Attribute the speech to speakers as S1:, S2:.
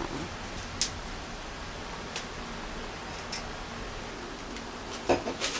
S1: かな。